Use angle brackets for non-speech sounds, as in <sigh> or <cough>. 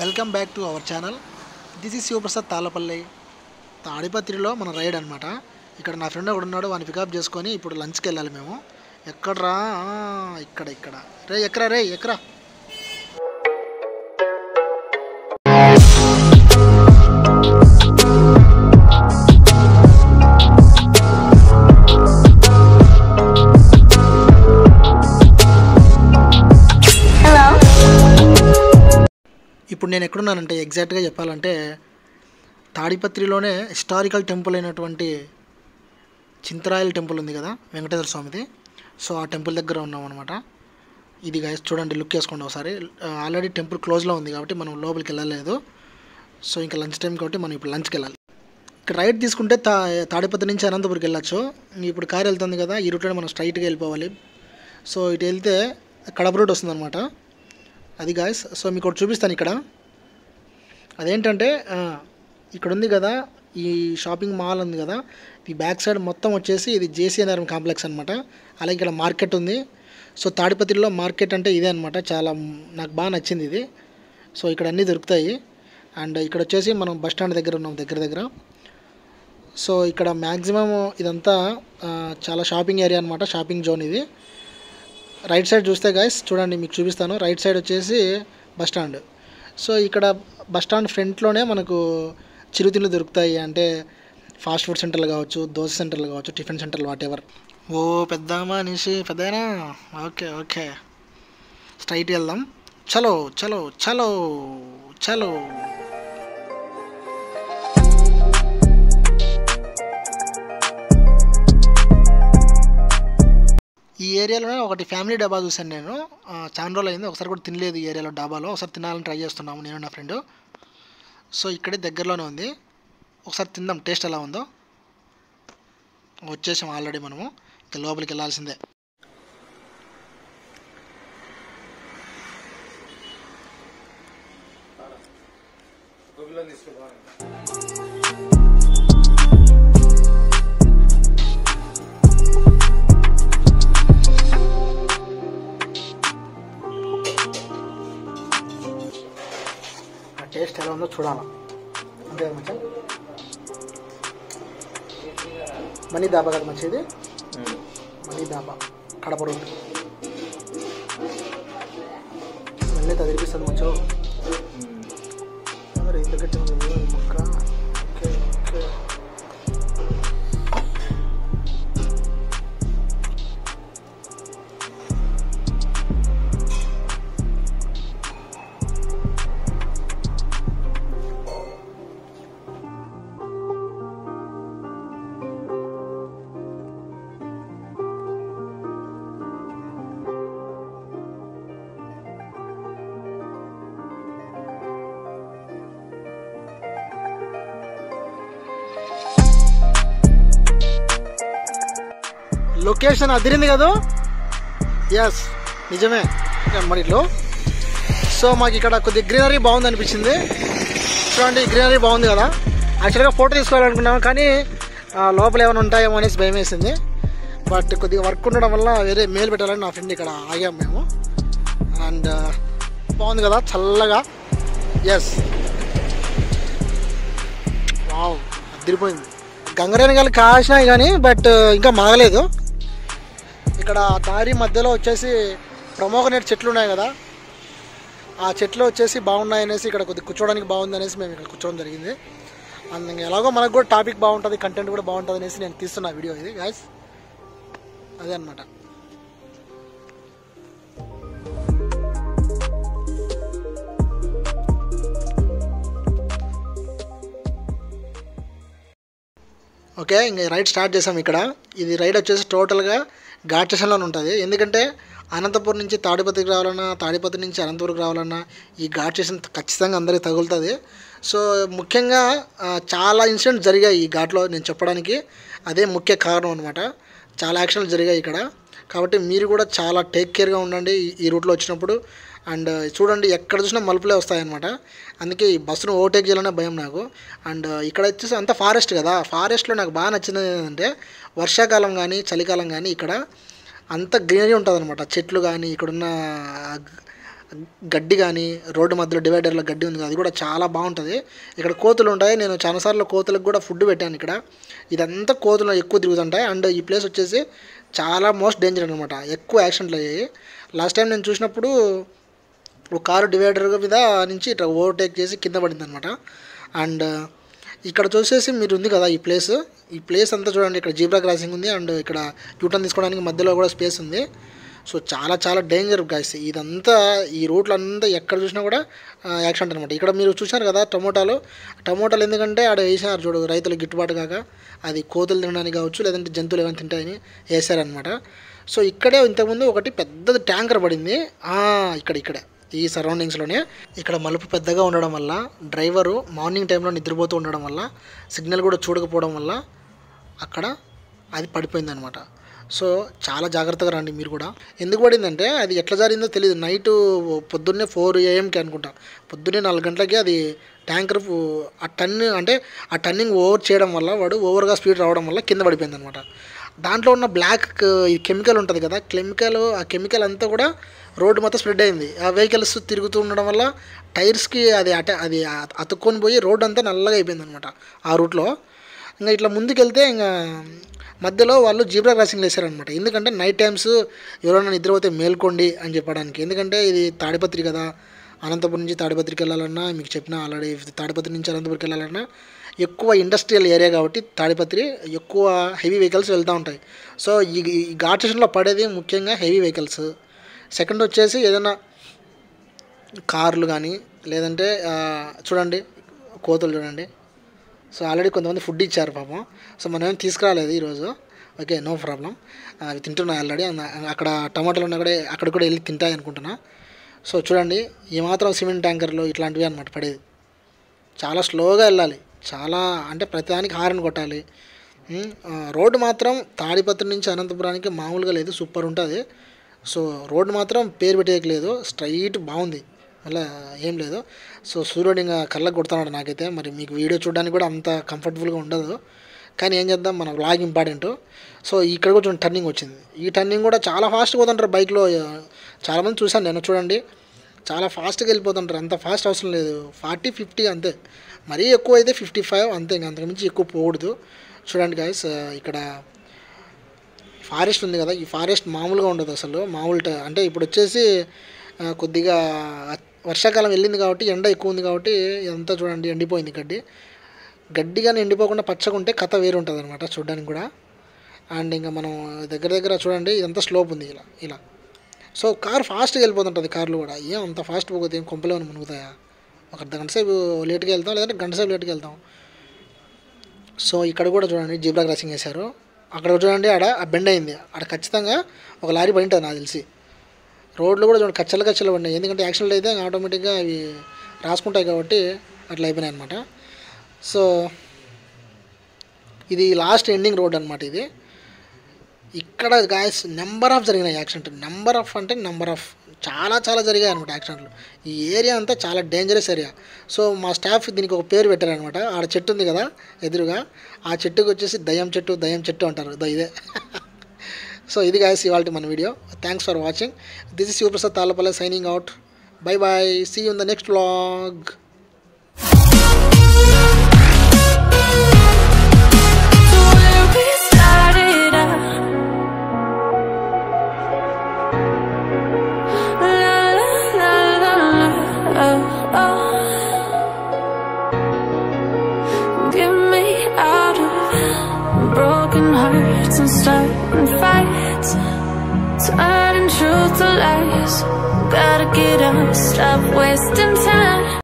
Welcome back to our channel. This is Shivaprasad Tallapalli తాడిపత్రిలో మన ride అనమాట ఇక్కడ నా ఫ్రెండ్ ఒకడు ఉన్నాడు వాడిని పికప్ చేసుకొని ఇప్పుడు లంచ్కి వెళ్ళాలి మేము. ఎక్కడ్రా? ఇక్కడ ఇక్కడ. రే ఎక్కరా రే ఎక్కరా? నేను ఎక్కడున్నానంటే ఎగ్జాక్ట్గా చెప్పాలంటే తాడిపత్రిలోనే హిస్టారికల్ టెంపుల్ అయినటువంటి చింతరాయల టెంపుల్ ఉంది కదా వెంకటేశ్వర స్వామిది. సో ఆ టెంపుల్ దగ్గర ఉన్నాం అనమాట ఇది గైస్ చూడండి లుక్ వేసుకోండి ఒకసారి. ఆల్రెడీ టెంపుల్ క్లోజ్లో ఉంది కాబట్టి మనం లోపలికి వెళ్ళలేదు. సో ఇంకా లంచ్ టైం కాబట్టి మనం ఇప్పుడు లంచ్కి వెళ్ళాలి. ఇక్కడ రైట్ తీసుకుంటే తా తాడిపత్రి నుంచి అనంతపురికి వెళ్ళొచ్చు. ఇప్పుడు కార్ వెళ్తుంది కదా ఈ రూట్లో మనం స్ట్రైట్గా వెళ్ళిపోవాలి. సో ఇటు వెళ్తే కడప రూట్ వస్తుంది అది గాయస్ సో మీకు ఒకటి చూపిస్తాను ఇక్కడ. అదేంటంటే ఇక్కడ ఉంది కదా ఈ షాపింగ్ మాల్ ఉంది కదా ఈ బ్యాక్ సైడ్ మొత్తం వచ్చేసి ఇది జేసీఎన్ఆర్ఎం కాంప్లెక్స్ అనమాట అలాగే ఇక్కడ మార్కెట్ ఉంది. సో తాడిపత్రిలో మార్కెట్ అంటే ఇదే అనమాట చాలా నాకు బాగా నచ్చింది ఇది. సో ఇక్కడ అన్నీ దొరుకుతాయి. అండ్ ఇక్కడ వచ్చేసి మనం బస్ స్టాండ్ దగ్గర ఉన్నాం దగ్గర దగ్గర. సో ఇక్కడ మ్యాక్సిమం ఇదంతా చాలా షాపింగ్ ఏరియా అనమాట షాపింగ్ జోన్ ఇది. రైట్ సైడ్ చూస్తే గాయస్ చూడండి మీకు చూపిస్తాను. రైట్ సైడ్ వచ్చేసి బస్ స్టాండ్. సో ఇక్కడ బస్ స్టాండ్ ఫ్రంట్లోనే మనకు చిరుతిళ్ళు దొరుకుతాయి. అంటే ఫాస్ట్ ఫుడ్ సెంటర్లు కావచ్చు దోశ సెంటర్లు కావచ్చు టిఫిన్ సెంటర్లు వాట్ ఎవర్ ఓ పెద్ద మనిషి పెద్దనా? Okay okay. స్ట్రైట్ వెళ్దాం. చలో చలో చలో చలో. ఈ ఏరియాలోనే ఒకటి ఫ్యామిలీ డాబా చూశాను నేను. చాలా రోజులు అయింది. ఒకసారి కూడా తినలేదు ఈ ఏరియాలో డాబాలో. ఒకసారి తినాలని ట్రై చేస్తున్నాము నేను నా ఫ్రెండ్. సో ఇక్కడే దగ్గరలోనే ఉంది. ఒకసారి తిందాం. టేస్ట్ ఎలా ఉందో. వచ్చేసాం ఆల్రెడీ మనము. ఇంకా లోపలికి వెళ్ళాల్సిందే. చూడాలి? అంతే కదా మచ్చా మనీ దాబా కదా మంచిది? మనీ దాబా కడప రోడ్ మళ్ళీ తదిలిపిస్తుంది మంచో. మరి ఇంత గట్టి ఉంది ఈ ముక్క. లొకేషన్ అదిరింది కదా? ఎస్ నిజమే. మడిలో సో మాకు ఇక్కడ కొద్ది గ్రీనరీ బాగుంది అనిపించింది చూడండి గ్రీనరీ బాగుంది కదా. యాక్చువల్గా ఫోటో తీసుకోవాలనుకున్నాము కానీ లోపల ఏమైనా ఉంటాయేమో అనేసి భయం వేసింది బట్ కొద్దిగా వర్క్ ఉండడం వల్ల వేరే మేలు పెట్టాలని నా ఫ్రెండ్ ఇక్కడ ఆగాం మేము. అండ్ uh, బాగుంది కదా చల్లగా. ఎస్ వావ్ అదిరిపోయింది. గంగరేణి గాలి కాసినాయి కానీ బట్ uh, ఇంకా మాగలేదు. ఇక్కడ దారి మధ్యలో వచ్చేసి ప్రమోగనేట్ చెట్లు ఉన్నాయి కదా. ఆ చెట్లు వచ్చేసి బాగున్నాయి అనేసి ఇక్కడ కొద్దిగా కూర్చోడానికి బాగుంది అనేసి మేము ఇక్కడ కూర్చోవడం జరిగింది. అండ్ ఎలాగో మనకు కూడా టాపిక్ బాగుంటుంది కంటెంట్ కూడా బాగుంటుంది అనేసి నేను తీస్తున్న వీడియో ఇది గాయస్ అదే అనమాట ఓకే ఇంకా రైడ్ స్టార్ట్ చేసాం ఇక్కడ. ఇది రైడ్ వచ్చేసి టోటల్గా ఘాట్ స్టేషన్లోనే ఉంటుంది. ఎందుకంటే అనంతపురం నుంచి తాడిపత్రికి రావాలన్నా తాడిపత్రి నుంచి అనంతపురికి రావాలన్నా ఈ ఘాట్ స్టేషన్ ఖచ్చితంగా అందరికీ తగులుతుంది. సో ముఖ్యంగా చాలా ఇన్సిడెంట్స్ జరిగాయి ఈ ఘాట్లో నేను చెప్పడానికి. అదే ముఖ్య కారణం అనమాట చాలా యాక్షన్లు జరిగాయి ఇక్కడ. కాబట్టి మీరు కూడా చాలా టేక్ కేర్గా ఉండండి ఈ- రూట్లో వచ్చినప్పుడు. అండ్ చూడండి ఎక్కడ చూసినా మలుపులే వస్తాయన్నమాట. అందుకే ఈ బస్సును ఓవర్టేక్ చేయాలనే భయం నాకు. అండ్ ఇక్కడ వచ్చేసి అంతా ఫారెస్ట్ కదా. ఫారెస్ట్లో నాకు బాగా నచ్చింది ఏంటంటే వర్షాకాలం కానీ చలికాలం కానీ ఇక్కడ అంత గ్రీనరీ ఉంటుంది అనమాట చెట్లు కానీ ఇక్కడున్న గడ్డి కానీ రోడ్డు మధ్యలో డివైడర్లో గడ్డి ఉంది అది కూడా చాలా బాగుంటుంది. ఇక్కడ కోతులు ఉంటాయి. నేను చాలాసార్లు కోతులకు కూడా ఫుడ్ పెట్టాను ఇక్కడ. ఇదంతా కోతులు ఎక్కువ తిరుగుతుంటాయి. అండ్ ఈ ప్లేస్ వచ్చేసి చాలా మోస్ట్ డేంజర్ అనమాట ఎక్కువ యాక్సిడెంట్లు అయ్యాయి. లాస్ట్ టైం నేను చూసినప్పుడు ఒక కారు డివైడర్ మీద నుంచి ఇట్లా ఓవర్టేక్ చేసి కింద పడింది అనమాట అండ్ ఇక్కడ చూసేసి మీరు ఉంది కదా ఈ ప్లేస్. ఈ ప్లేస్ అంతా చూడండి. ఇక్కడ జీబ్రా క్రాసింగ్ ఉంది. అండ్ ఇక్కడ యూటర్న్ తీసుకోవడానికి మధ్యలో కూడా స్పేస్ ఉంది. సో చాలా చాలా డేంజర్ గాయస్ ఇదంతా ఈ రూట్లంతా ఎక్కడ చూసినా కూడా యాక్సిడెంట్ అనమాట ఇక్కడ మీరు చూశారు కదా టమోటాలు. టమోటాలు ఎందుకంటే ఆడ వేసినారు చూడు రైతులు గిట్టుబాటు కాక. అది కోతులు తినడానికి కావచ్చు లేదంటే జంతువులు ఏమైనా తింటాయని వేసారనమాట సో ఇక్కడే ఇంతకుముందు ఒకటి పెద్దది ట్యాంకర్ పడింది. ఇక్కడ ఇక్కడే ఈ సరౌండింగ్స్లోనే. ఇక్కడ మలుపు పెద్దగా ఉండడం వల్ల డ్రైవరు మార్నింగ్ టైంలో నిద్రపోతూ ఉండడం వల్ల సిగ్నల్ కూడా చూడకపోవడం వల్ల అక్కడ అది పడిపోయింది అనమాట సో చాలా జాగ్రత్తగా రండి మీరు కూడా. ఎందుకు పడిందంటే అది ఎట్లా జరిగిందో తెలియదు నైట్ పొద్దున్నే ఫోర్ ఏఎంకి అనుకుంటా. పొద్దున్నే నాలుగు గంటలకి అది ట్యాంకర్ ఆ టర్న్ అంటే ఆ టర్నింగ్ ఓవర్ చేయడం వల్ల వాడు ఓవర్గా స్పీడ్ రావడం వల్ల కింద పడిపోయింది అనమాట దాంట్లో ఉన్న బ్లాక్ కెమికల్ ఉంటుంది కదా కెమికల్ ఆ కెమికల్ అంతా కూడా రోడ్డు మొత్తం స్ప్రెడ్ అయింది. ఆ వెహికల్స్ తిరుగుతూ ఉండడం వల్ల టైర్స్కి అది అట అది అతుక్కొని పోయి రోడ్ అంతా నల్లగా అయిపోయింది అనమాట ఆ రూట్లో. ఇంకా ఇట్లా ముందుకెళ్తే ఇంకా మధ్యలో వాళ్ళు జీబ్రా క్రాసింగ్ వేశారనమాట ఎందుకంటే నైట్ టైమ్స్ ఎవరైనా నిద్రపోతే మేల్కోండి అని చెప్పడానికి. ఎందుకంటే ఇది తాడిపత్రి కదా. అనంతపురం నుంచి తాడిపత్రికి వెళ్ళాలన్నా మీకు చెప్పిన ఆల్రెడీ తాడిపత్రి నుంచి అనంతపురికి వెళ్ళాలన్నా ఎక్కువ ఇండస్ట్రియల్ ఏరియా కాబట్టి తాడిపత్రి ఎక్కువ హెవీ వెహికల్స్ వెళ్తూ ఉంటాయి. సో ఈ ఈ ఘాట్ స్టేషన్లో పడేది ముఖ్యంగా హెవీ వెహికల్స్ సెకండ్ వచ్చేసి ఏదైనా కార్లు కానీ లేదంటే చూడండి కోతులు చూడండి. సో ఆల్రెడీ కొంతమంది ఫుడ్ ఇచ్చారు పాపం. సో మనం ఏం తీసుకురాలేదు ఈరోజు. Okay no problem. అవి తింటున్నాయి ఆల్రెడీ. అక్కడ టమాటాలు ఉన్నా కూడా అక్కడ కూడా వెళ్ళి తింటాయి అనుకుంటున్నా. సో చూడండి ఏమాత్రం సిమెంట్ ట్యాంకర్లు ఇట్లాంటివి అనమాట పడేది. చాలా స్లోగా వెళ్ళాలి. చాలా అంటే ప్రతిదానికి హారన్ కొట్టాలి. రోడ్డు మాత్రం తాడిపత్రి నుంచి అనంతపురానికి మామూలుగా లేదు. సూపర్ ఉంటుంది. సో రోడ్డు మాత్రం పేరు పెట్టేయట్లేదు. స్ట్రైట్ బాగుంది. మళ్ళీ ఏం లేదు. సో సూర్యుడు ఇంకా కళ్ళకు కొడుతున్నాడు నాకైతే. మరి మీకు వీడియో చూడడానికి కూడా అంత కంఫర్టబుల్గా ఉండదు. కానీ ఏం చేద్దాం మన వ్లాగ్ ఇంపార్టెంట్ సో ఇక్కడ కొంచెం టర్నింగ్ వచ్చింది. ఈ టర్నింగ్ కూడా చాలా ఫాస్ట్గా పోతుంటారు బైక్లో చాలామంది చూశాను నేను చూడండి. చాలా ఫాస్ట్గా వెళ్ళిపోతుంటారు. అంత ఫాస్ట్ అవసరం లేదు. ఫార్టీ ఫిఫ్టీ అంతే. మరీ ఎక్కువ అయితే ఫిఫ్టీ ఫైవ్ అంతే. ఇంకా అంతకుమించి ఎక్కువ పోకూడదు. చూడండి గాయస్ ఇక్కడ ఫారెస్ట్ ఉంది కదా. ఈ ఫారెస్ట్ మామూలుగా ఉండదు అసలు. మామూలు అంటే ఇప్పుడు వచ్చేసి కొద్దిగా వర్షాకాలం వెళ్ళింది కాబట్టి ఎండ ఎక్కువ ఉంది కాబట్టి ఇదంతా చూడండి ఎండిపోయింది గడ్డి. గడ్డి కానీ ఎండిపోకుండా పచ్చగా ఉంటే కథ వేరు ఉంటుంది అనమాట చూడడానికి కూడా. అండ్ ఇంకా మనం దగ్గర దగ్గర చూడండి ఇదంతా స్లోప్ ఉంది ఇలా ఇలా. సో కార్ ఫాస్ట్గా వెళ్ళిపోతుంటుంది కార్లు కూడా. ఏం అంత ఫాస్ట్ పోతే ఏం కొంపలేమని మునుగుతాయా? ఒక గంట సేపు లేట్గా వెళ్తాం లేదంటే గంట సేపు లేట్గా వెళ్తాం. సో ఇక్కడ కూడా చూడండి జీబ్రా క్రాసింగ్ వేశారు అక్కడ చూడండి ఆడ ఆ బెండ్ అయింది. ఆడ ఖచ్చితంగా ఒక లారీ పడి ఉంటుంది నాకు తెలిసి. రోడ్లు కూడా చూడండి కచ్చలు కచ్చలు పడినాయి ఎందుకంటే యాక్సిడెంట్ అయితే ఆటోమేటిక్గా అవి రాసుకుంటాయి కాబట్టి అట్లా అయిపోయినాయి అనమాట సో ఇది లాస్ట్ ఎండింగ్ రోడ్ అనమాట ఇది. ఇక్కడ గాయస్ నెంబర్ ఆఫ్ జరిగినాయి యాక్సిడెంట్. నెంబర్ ఆఫ్ అంటే నెంబర్ ఆఫ్ చాలా చాలా జరిగాయి అనమాట యాక్సిడెంట్లు. ఈ ఏరియా అంతా చాలా డేంజరస్ ఏరియా సో మా స్టాఫ్ దీనికి ఒక పేరు పెట్టారనమాట ఆడ చెట్టు ఉంది కదా ఎదురుగా. ఆ చెట్టుకు వచ్చేసి దయ్యం చెట్టు దయ్యం చెట్టు అంటారు. ఇదే. <laughs> సో ఇది గాయస్ ఇవాళ మన video thanks for watching this is Shivaprasad Tallapalli signing out bye bye see in the next vlog